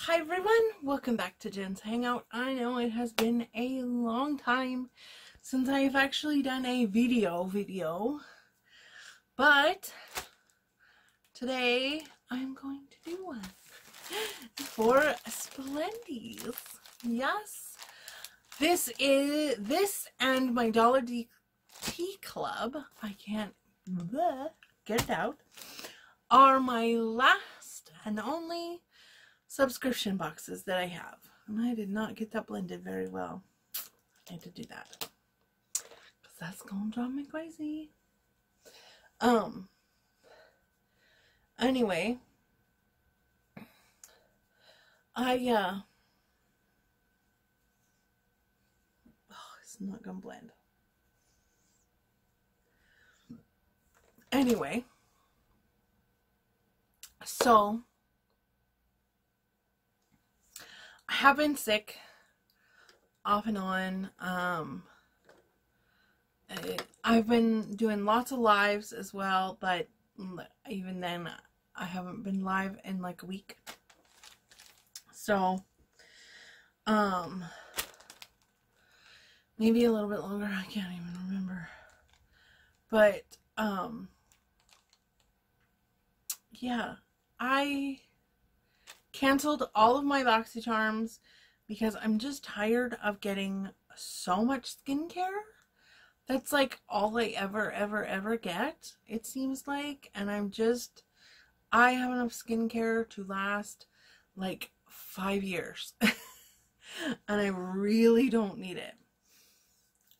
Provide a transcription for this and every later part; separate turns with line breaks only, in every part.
Hi everyone, welcome back to Jen's Hangout. I know it has been a long time since I've actually done a video video, but today I'm going to do one for Splendies. Yes, this is this and my Dollar D Tea Club. I can't bleh, get it out. Are my last and only subscription boxes that I have. And I did not get that blended very well. I need to do that. Because that's going to drive me crazy. Um. Anyway. I, uh. Oh, it's not going to blend. Anyway. So, I have been sick off and on. Um, I've been doing lots of lives as well, but even then, I haven't been live in like a week. So, um, maybe a little bit longer. I can't even remember. But, um, yeah, I canceled all of my BoxyCharms because I'm just tired of getting so much skincare. That's like all I ever, ever, ever get, it seems like. And I'm just, I have enough skincare to last like five years. and I really don't need it.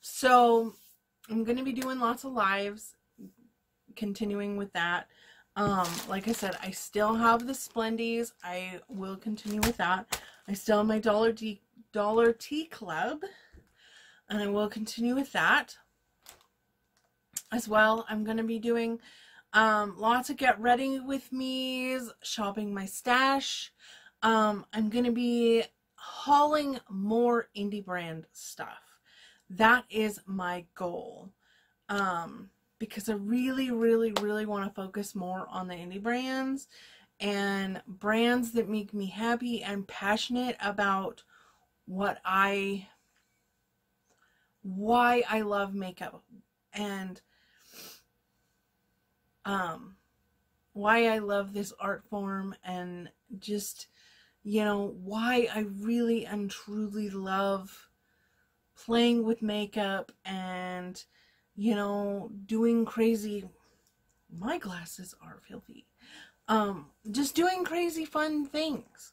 So I'm going to be doing lots of lives, continuing with that. Um, like I said, I still have the Splendies. I will continue with that. I still have my Dollar D Dollar Tea Club. And I will continue with that. As well, I'm going to be doing um, lots of get ready with me's, shopping my stash. Um, I'm going to be hauling more indie brand stuff. That is my goal. Um, because I really, really, really want to focus more on the indie brands and brands that make me happy and passionate about what I, why I love makeup and, um, why I love this art form and just, you know, why I really and truly love playing with makeup and, you know, doing crazy. My glasses are filthy. Um, just doing crazy fun things.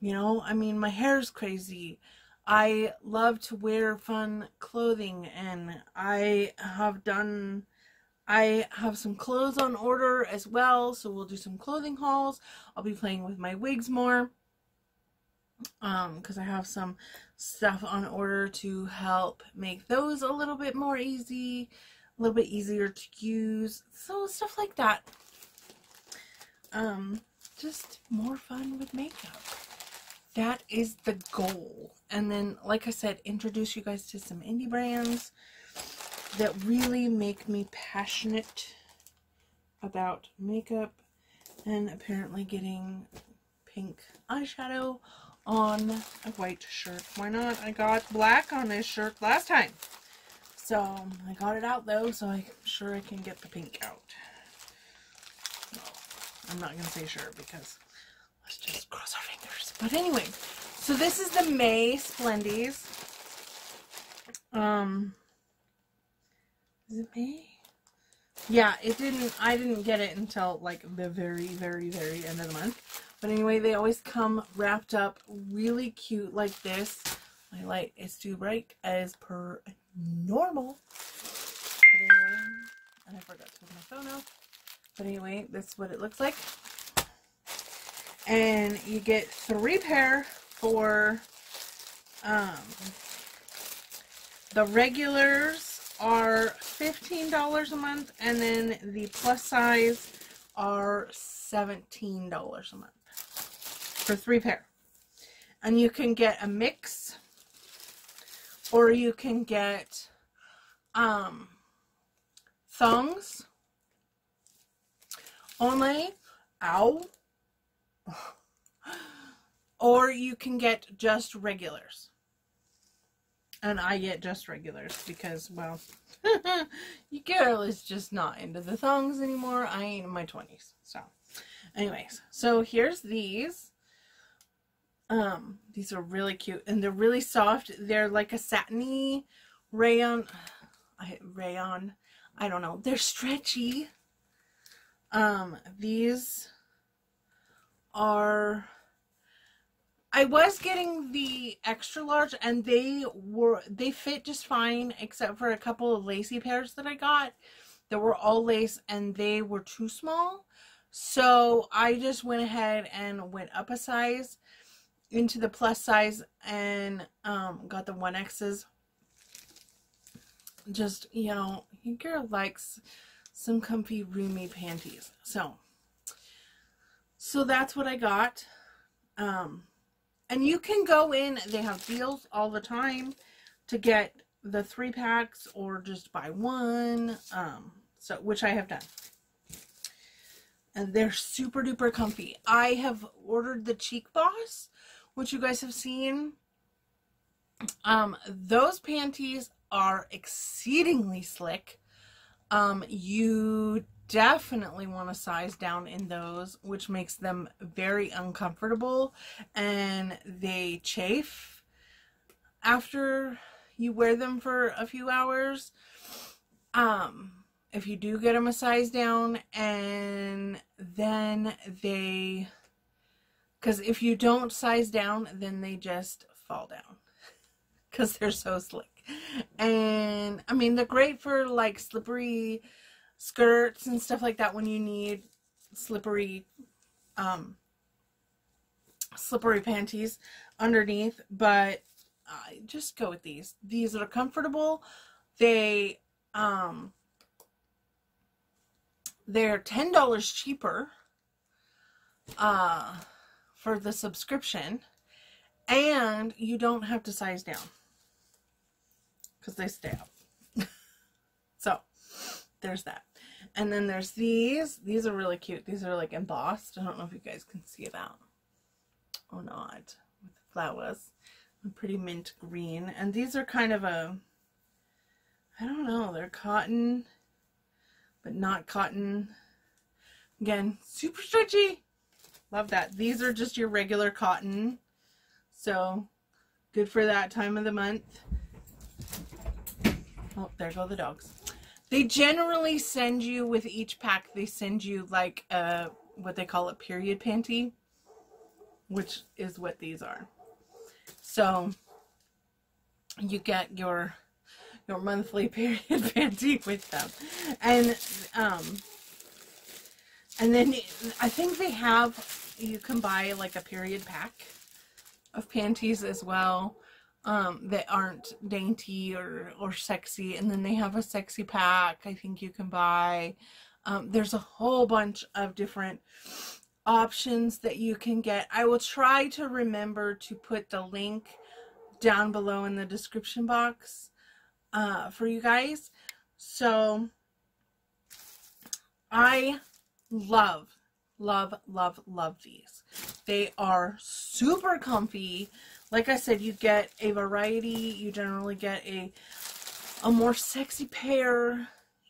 You know, I mean, my hair's crazy. I love to wear fun clothing, and I have done. I have some clothes on order as well, so we'll do some clothing hauls. I'll be playing with my wigs more um because I have some stuff on order to help make those a little bit more easy a little bit easier to use so stuff like that. Um just more fun with makeup. That is the goal. And then like I said introduce you guys to some indie brands that really make me passionate about makeup and apparently getting pink eyeshadow on a white shirt. Why not? I got black on this shirt last time. So I got it out though, so I'm sure I can get the pink out. Well, I'm not going to say sure because let's just cross our fingers. But anyway, so this is the May Splendies. Um, is it May? Yeah, it didn't, I didn't get it until like the very, very, very end of the month. But anyway, they always come wrapped up really cute like this. My light is too bright as per normal. But anyway, and I forgot to put my phone off. But anyway, that's what it looks like. And you get three pair for um, the regulars are $15 a month and then the plus size are $17 a month for three pair. And you can get a mix or you can get um, thongs only. Ow. or you can get just regulars. And I get just regulars because, well, you girl is just not into the thongs anymore. I ain't in my 20s. So, anyways, so here's these. Um, these are really cute and they're really soft. They're like a satiny rayon. I, rayon. I don't know. They're stretchy. Um, these are I was getting the extra large and they were they fit just fine except for a couple of lacy pairs that I got that were all lace and they were too small. So I just went ahead and went up a size into the plus size and um, got the 1X's. Just, you know, your girl likes some comfy roomy panties. So, so that's what I got. Um, and you can go in, they have deals all the time to get the three packs or just buy one. Um, so which I have done. And they're super duper comfy. I have ordered the Cheek Boss, which you guys have seen. Um, those panties are exceedingly slick. Um, you definitely want to size down in those, which makes them very uncomfortable and they chafe after you wear them for a few hours. Um, if you do get them a size down and then they, because if you don't size down, then they just fall down because they're so slick. And I mean, they're great for like slippery skirts and stuff like that when you need slippery um slippery panties underneath but uh, just go with these these are comfortable they um they're ten dollars cheaper uh for the subscription and you don't have to size down because they stay up so there's that and then there's these. These are really cute. These are like embossed. I don't know if you guys can see that or not. With the flowers. A pretty mint green. And these are kind of a, I don't know, they're cotton, but not cotton. Again, super stretchy. Love that. These are just your regular cotton. So, good for that time of the month. Oh, there go the dogs. They generally send you with each pack, they send you like a what they call a period panty, which is what these are. So you get your your monthly period panty with them. And um and then I think they have you can buy like a period pack of panties as well um, that aren't dainty or, or sexy. And then they have a sexy pack I think you can buy. Um, there's a whole bunch of different options that you can get. I will try to remember to put the link down below in the description box uh, for you guys. So I love, love, love, love these. They are super comfy like I said, you get a variety. You generally get a a more sexy pair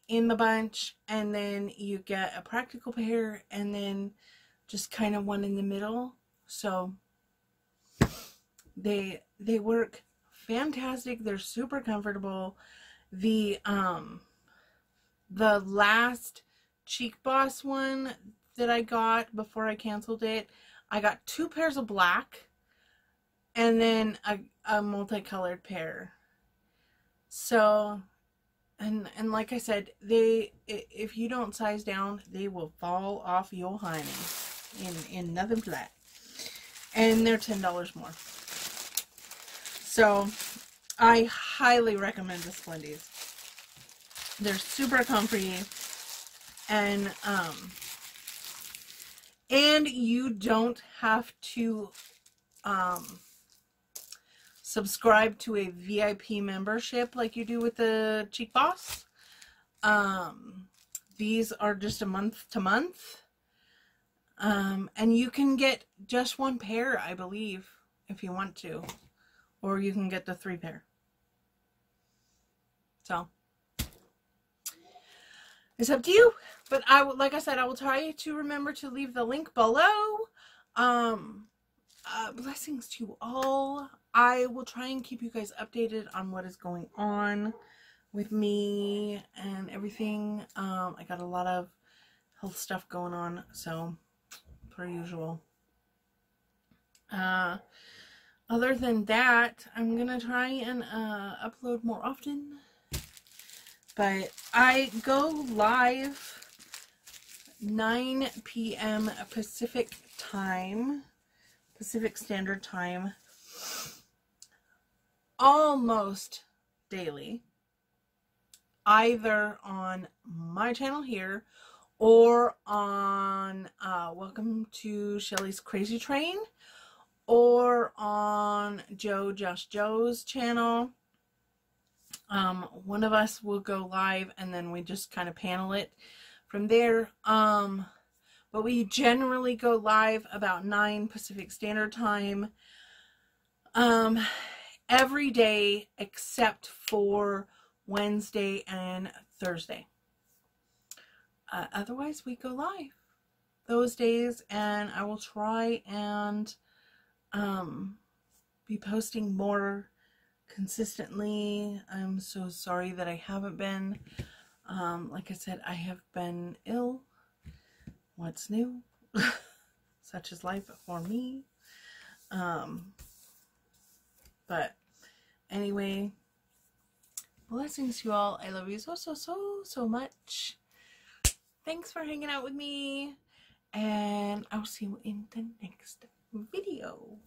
in the bunch, and then you get a practical pair, and then just kind of one in the middle. So they they work fantastic. They're super comfortable. The um the last Cheek Boss one that I got before I canceled it, I got two pairs of black and then a, a multicolored pair. So, and and like I said, they if you don't size down, they will fall off your honey in in nothing flat, and they're ten dollars more. So, I highly recommend the Splendies. They're super comfy, and um, and you don't have to um subscribe to a VIP membership like you do with the Cheek Boss. Um, these are just a month to month. Um, and you can get just one pair, I believe, if you want to. Or you can get the three pair. So, it's up to you. But I will, like I said, I will try to remember to leave the link below. Um, uh, blessings to you all. I will try and keep you guys updated on what is going on with me and everything. Um, I got a lot of health stuff going on, so per usual. Uh, other than that, I'm gonna try and uh, upload more often. But I go live 9 p.m. Pacific time, Pacific Standard Time, almost daily, either on my channel here or on uh, Welcome to Shelly's Crazy Train or on Joe Josh Joe's channel. Um, one of us will go live and then we just kind of panel it from there. Um, but we generally go live about 9 Pacific Standard Time um, every day except for Wednesday and Thursday. Uh, otherwise, we go live those days, and I will try and um, be posting more consistently. I'm so sorry that I haven't been. Um, like I said, I have been ill. What's new? Such is life for me. Um, but anyway, blessings to you all. I love you so, so, so, so much. Thanks for hanging out with me. And I'll see you in the next video.